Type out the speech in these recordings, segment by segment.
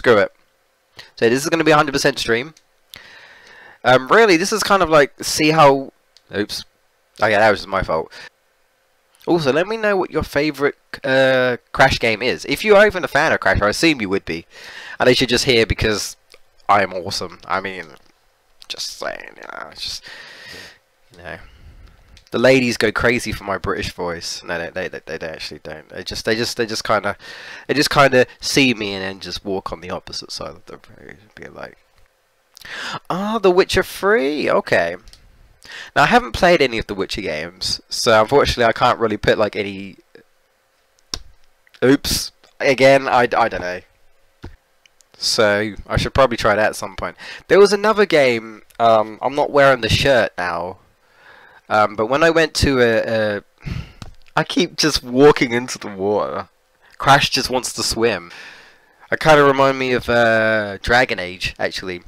Screw it. So this is going to be 100% stream. Um, really, this is kind of like, see how... Oops. Oh yeah, that was my fault. Also, let me know what your favourite uh, Crash game is. If you are even a fan of Crash, I assume you would be. And they should just hear because I am awesome. I mean, just saying, you know, just, you know. The ladies go crazy for my British voice. No, they, they, they, they actually don't. They just, they just, they just kind of, they just kind of see me and then just walk on the opposite side of the road and be like, "Ah, oh, The Witcher 3. Okay, now I haven't played any of the Witcher games, so unfortunately I can't really put like any. Oops. Again, I, I don't know. So I should probably try that at some point. There was another game. Um, I'm not wearing the shirt now, um, but when I went to a, a, I keep just walking into the water. Crash just wants to swim. I kind of remind me of uh, Dragon Age, actually.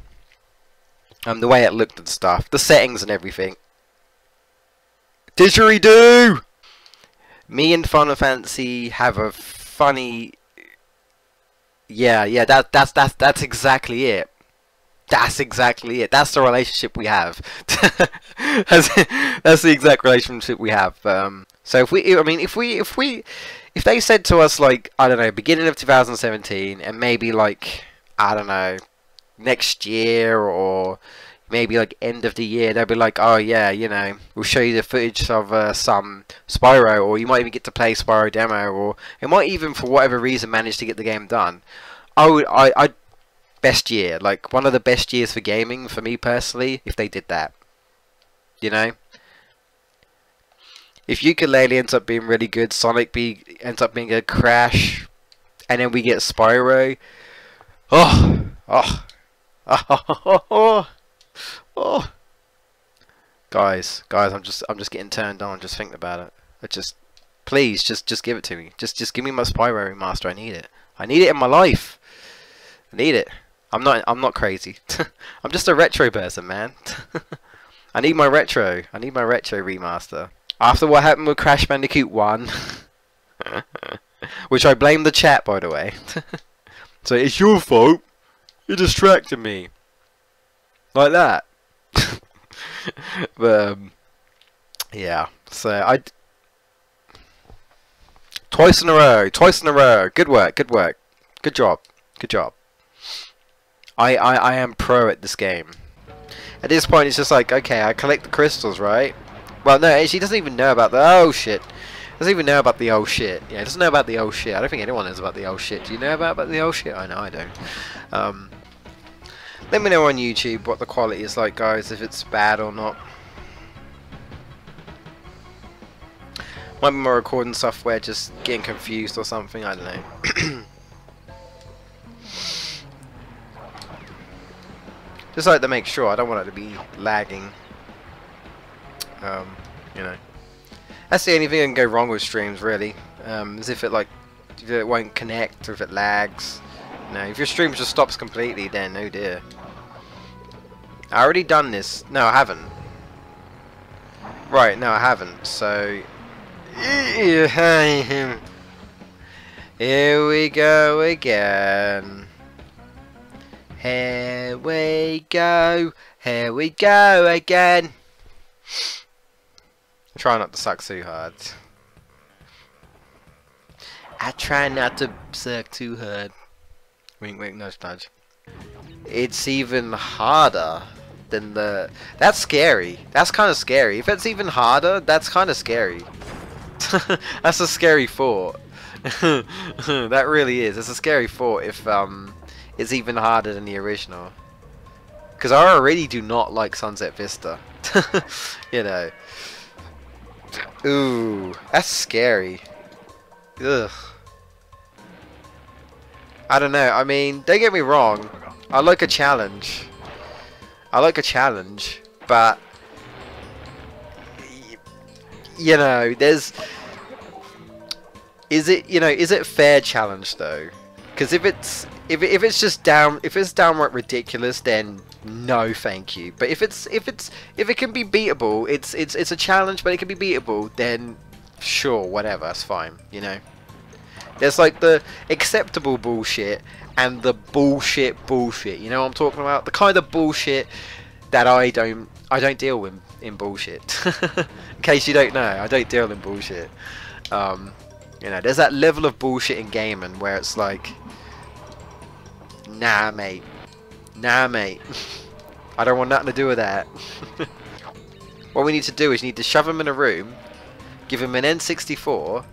Um, the way it looked and stuff, the settings and everything. Didgeridoo! Me and Final Fantasy have a funny. Yeah, yeah, that that's that's that's exactly it. That's exactly it. That's the relationship we have. that's, that's the exact relationship we have. Um, so if we, I mean, if we, if we, if they said to us like, I don't know, beginning of 2017, and maybe like, I don't know, next year or maybe like end of the year they'll be like oh yeah you know we'll show you the footage of uh, some Spyro or you might even get to play Spyro demo or it might even for whatever reason manage to get the game done I would I I best year like one of the best years for gaming for me personally if they did that you know if Yooka-Laylee ends up being really good Sonic be ends up being a crash and then we get Spyro oh oh Oh, oh, guys, guys, I'm just, I'm just getting turned on. Just thinking about it. I just, please, just, just give it to me. Just, just give me my Spyro remaster. I need it. I need it in my life. I need it. I'm not, I'm not crazy. I'm just a retro person, man. I need my retro. I need my retro remaster. After what happened with Crash Bandicoot 1, which I blame the chat, by the way. so it's your fault. You distracted me. Like that. but, um, yeah. So, I... Twice in a row. Twice in a row. Good work. Good work. Good job. Good job. I, I, I am pro at this game. At this point, it's just like, okay, I collect the crystals, right? Well, no, she doesn't even know about the... Oh, shit. Doesn't even know about the old shit. Yeah, doesn't know about the old shit. I don't think anyone knows about the old shit. Do you know about, about the old shit? I know I don't. Um, let me know on YouTube what the quality is like, guys, if it's bad or not. Might be my recording software just getting confused or something, I don't know. just like to make sure, I don't want it to be lagging. Um, you know. That's the only thing that can go wrong with streams, really. Um, is if it, like, if it won't connect or if it lags. No, if your stream just stops completely, then oh dear. I already done this. No, I haven't. Right, no, I haven't. So, here we go again. Here we go. Here we go again. Try not to suck too hard. I try not to suck too hard. Wink, wink, nudge, nudge. It's even harder than the... That's scary. That's kind of scary. If it's even harder, that's kind of scary. that's a scary thought. that really is. It's a scary thought if um, it's even harder than the original. Because I already do not like Sunset Vista. you know. Ooh, that's scary. Ugh. I don't know. I mean, don't get me wrong. I like a challenge. I like a challenge, but you know, there's is it you know is it fair challenge though? Because if it's if if it's just down if it's downright ridiculous, then no, thank you. But if it's if it's if it can be beatable, it's it's it's a challenge, but it can be beatable. Then sure, whatever, that's fine. You know. There's like the acceptable bullshit and the bullshit bullshit. You know what I'm talking about? The kind of bullshit that I don't I don't deal with in bullshit. in case you don't know, I don't deal in bullshit. Um, you know, there's that level of bullshit in gaming where it's like, nah, mate, nah, mate, I don't want nothing to do with that. what we need to do is need to shove him in a room, give him an N64,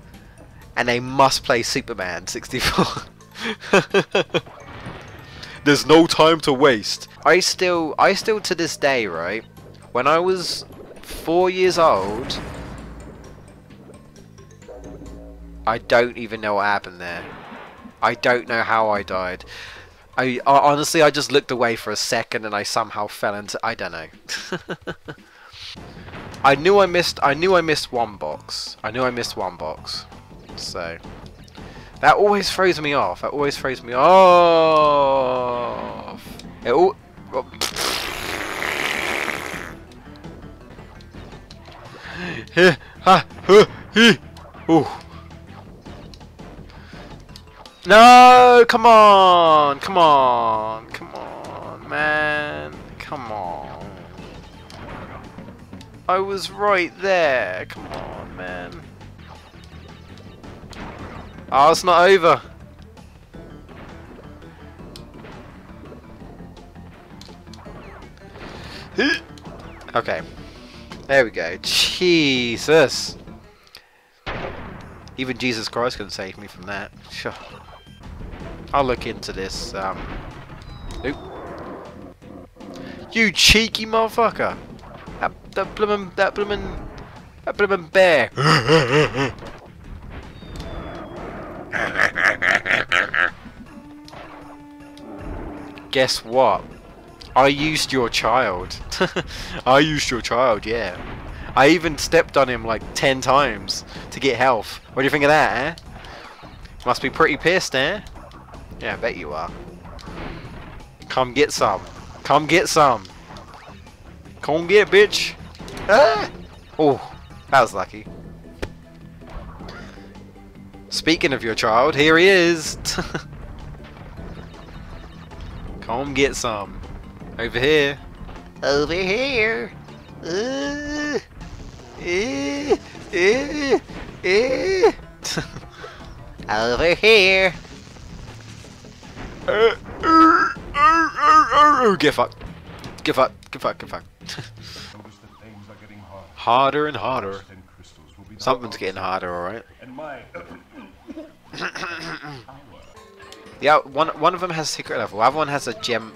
and they must play Superman 64. There's no time to waste. I still, I still to this day, right? When I was four years old, I don't even know what happened there. I don't know how I died. I, honestly, I just looked away for a second and I somehow fell into. I don't know. I knew I missed. I knew I missed one box. I knew I missed one box. So that always throws me off. That always throws me off. It all. Oh. Ooh. No, come on, come on, come on, man, come on. I was right there, come on, man. Oh, it's not over. okay. There we go. Jesus. Even Jesus Christ couldn't save me from that. Sure. I'll look into this. Um. Oop. You cheeky motherfucker! That, that bloomin', that bloomin', that bloomin' bear. Guess what? I used your child. I used your child, yeah. I even stepped on him like 10 times to get health. What do you think of that, eh? Must be pretty pissed, eh? Yeah, I bet you are. Come get some. Come get some. Come get it, bitch. Ah! Oh, that was lucky. Speaking of your child, here he is. Come get some. Over here. Over here. Uh, uh, uh, uh. Over here. Uh, uh, uh, get fucked. Get fucked. Get fucked. Get fucked. harder and harder. Something's getting harder, alright. yeah, one one of them has secret level. The other one has a gem.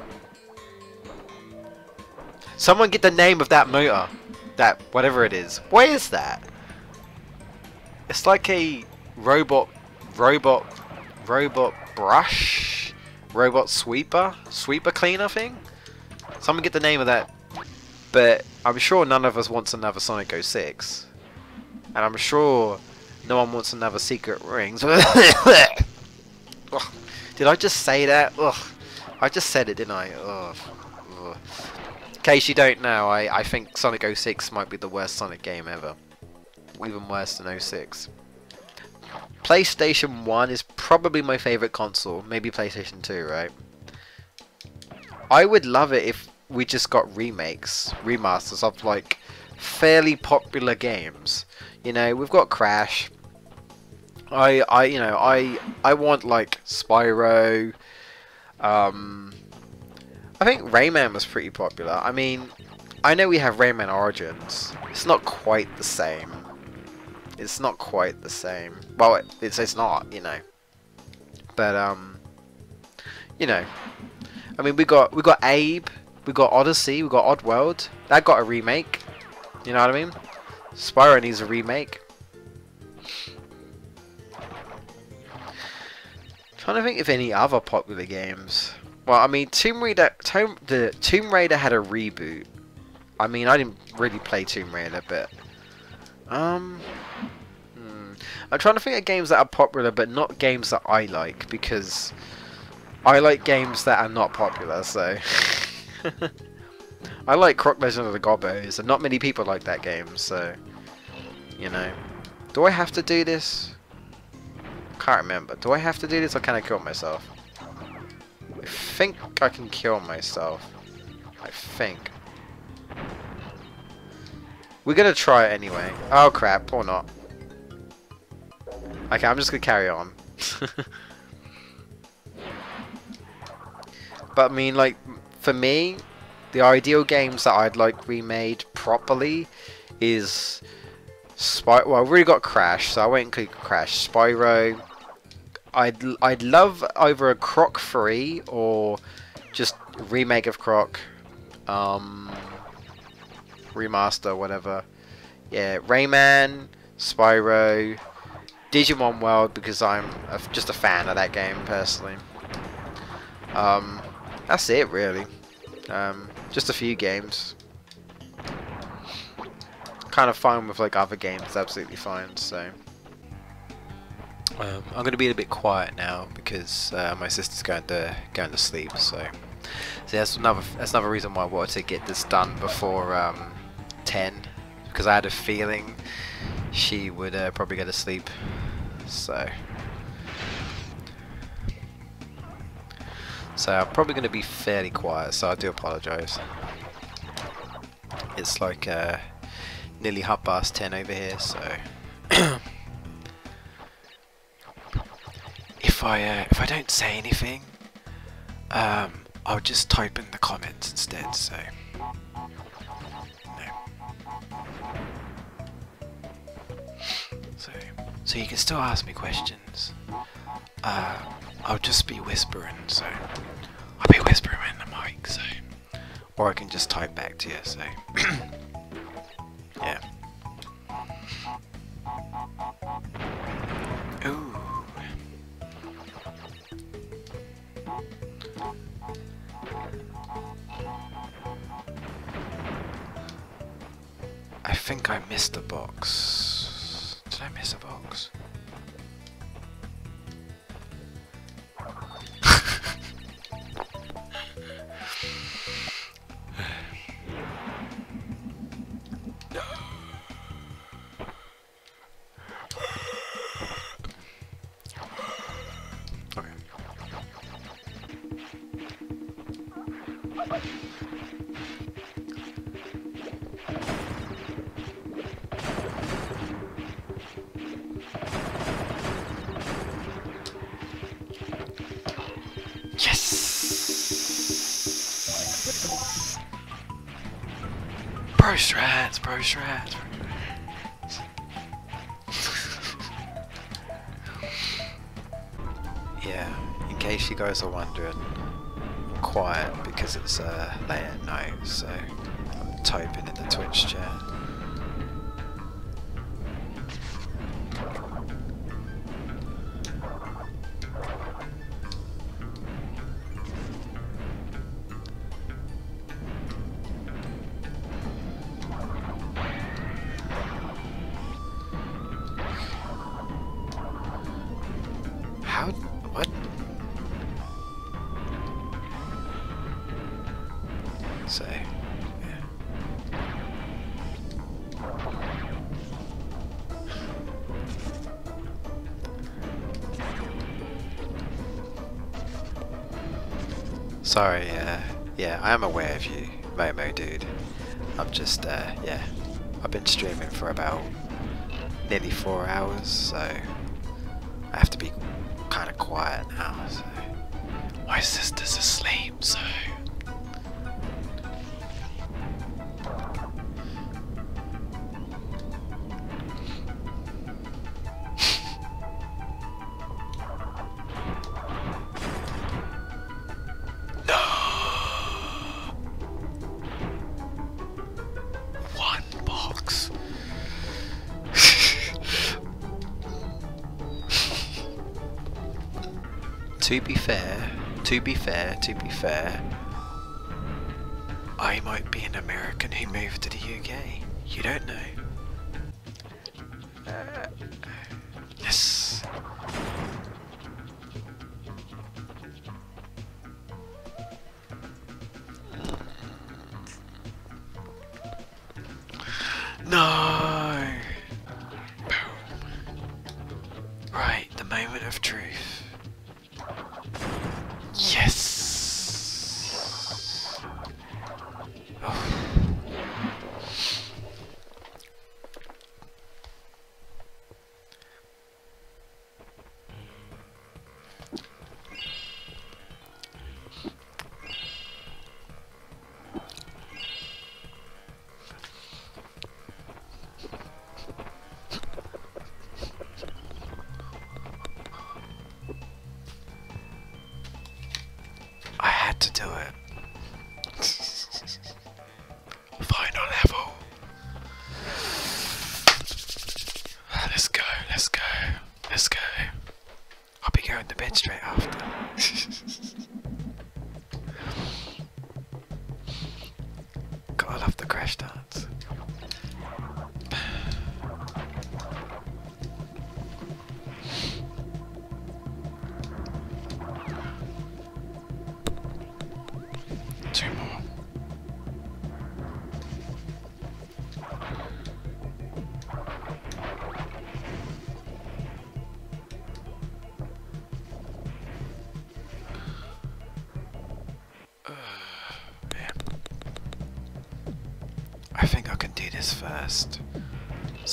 Someone get the name of that motor. That whatever it is. What is that? It's like a robot, robot, robot brush, robot sweeper, sweeper cleaner thing. Someone get the name of that. But I'm sure none of us wants another Sonic 06. And I'm sure no one wants another secret rings. Did I just say that? Ugh. I just said it, didn't I? Ugh. Ugh. In case you don't know, I, I think Sonic 06 might be the worst Sonic game ever. Even worse than 06. PlayStation 1 is probably my favourite console. Maybe PlayStation 2, right? I would love it if we just got remakes, remasters of like fairly popular games. You know, we've got Crash. I, I, you know, I, I want like Spyro. Um, I think Rayman was pretty popular. I mean, I know we have Rayman Origins. It's not quite the same. It's not quite the same. Well, it, it's it's not, you know. But um, you know, I mean, we got we got Abe, we got Oddysee, we got Oddworld. That got a remake. You know what I mean? Spyro needs a remake. trying to think of any other popular games. Well, I mean, Tomb Raider, Tomb, the Tomb Raider had a reboot. I mean, I didn't really play Tomb Raider, but um. I'm trying to think of games that are popular, but not games that I like because I like games that are not popular. So I like Croc Legend of the Gobbos, and not many people like that game. So you know, do I have to do this? can't remember. Do I have to do this or can I kill myself? I think I can kill myself. I think. We're gonna try it anyway. Oh crap, or not. Okay, I'm just gonna carry on. but I mean, like, for me, the ideal games that I'd like remade properly is Spy. Well, I really got Crash, so I won't include Crash. Spyro. I'd I'd love either a Croc free or just remake of Croc, um, remaster, whatever. Yeah, Rayman, Spyro, Digimon World because I'm a, just a fan of that game personally. Um, that's it really. Um, just a few games. Kind of fine with like other games, absolutely fine. So um, I'm going to be a bit quiet now because uh, my sister's going to going to sleep. So, so that's another that's another reason why I wanted to get this done before um, 10 because I had a feeling she would uh, probably go to sleep. So. So I'm probably going to be fairly quiet, so I do apologise. It's like uh, nearly half past ten over here, so if I uh, if I don't say anything, um, I'll just type in the comments instead. So. So, so you can still ask me questions. Uh, I'll just be whispering, so I'll be whispering in the mic, so or I can just type back to you, so yeah. Bro strats, bro strats. yeah, in case you guys are wondering, I'm quiet because it's uh, late at night, so I'm typing in the Twitch chat. Sorry, uh, yeah, I am aware of you, Momo dude. I'm just, uh, yeah, I've been streaming for about nearly four hours, so I have to be kind of quiet now. So my sister's asleep, so. To be fair, to be fair, I might be an American who moved to the UK. You don't know. Uh, yes. No.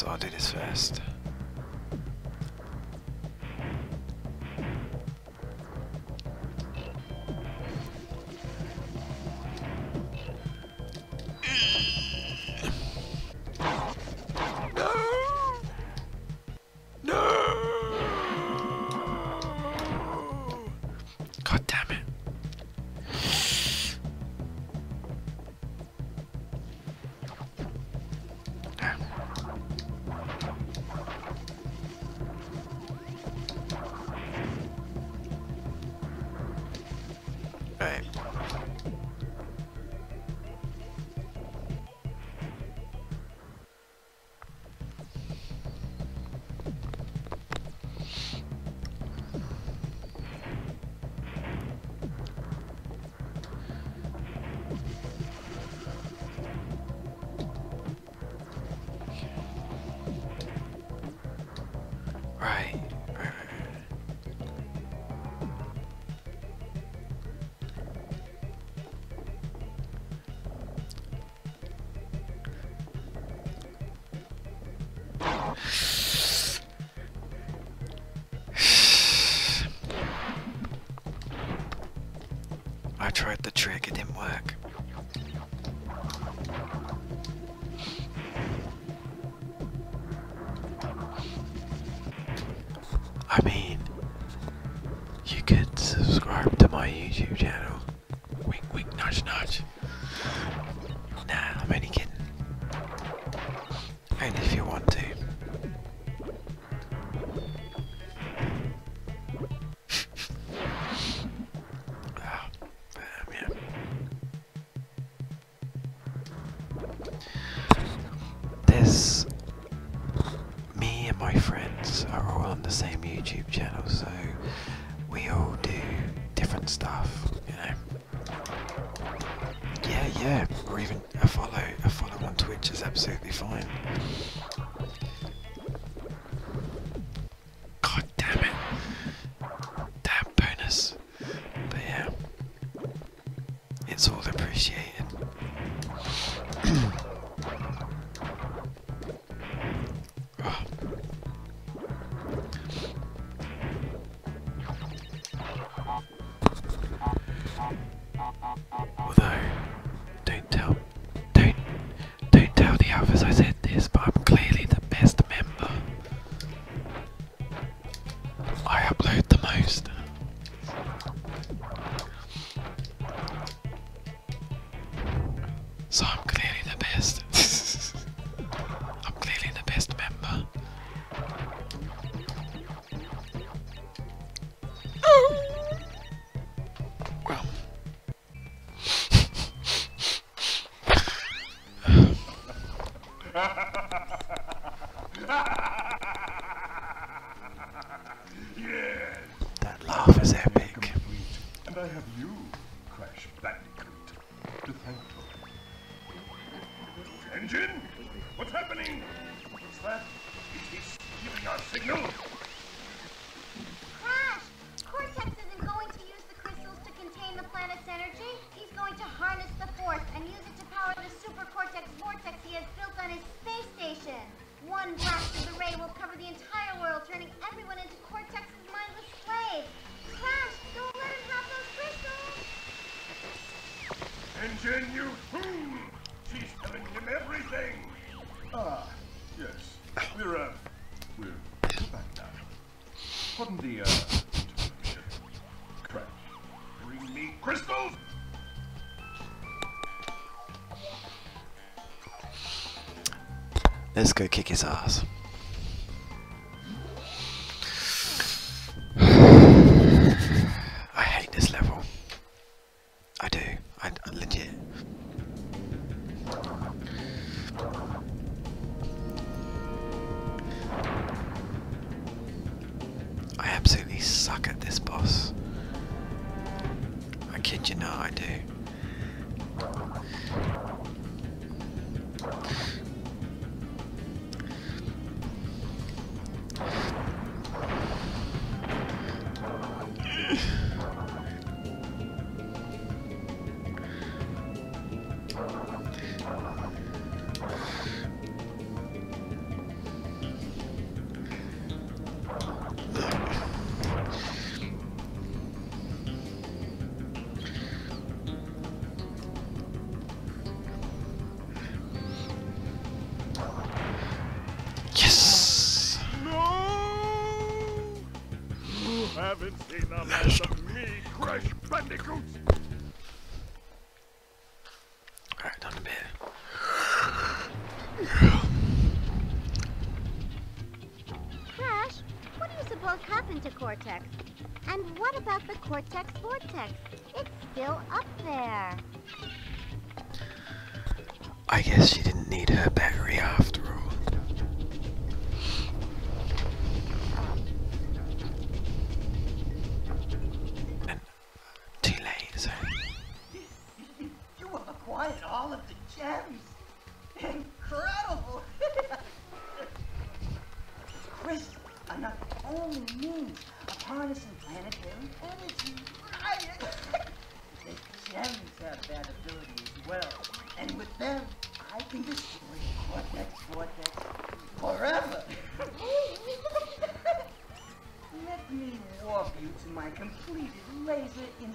so I'll do this first. look at them work. I have you Crystals? Let's go kick his ass. Last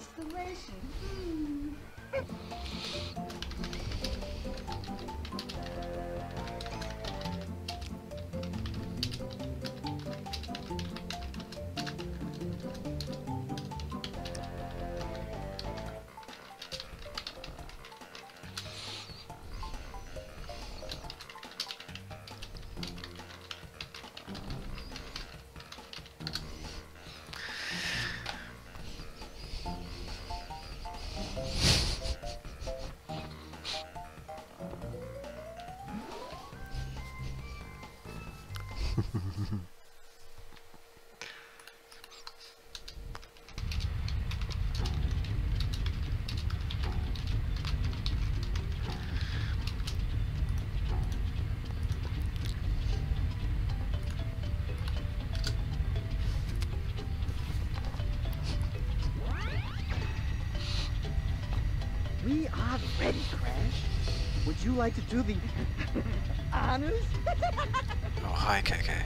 exclamation We are ready, Crash. Would you like to do the honors? oh, hi, KK.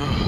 Oh.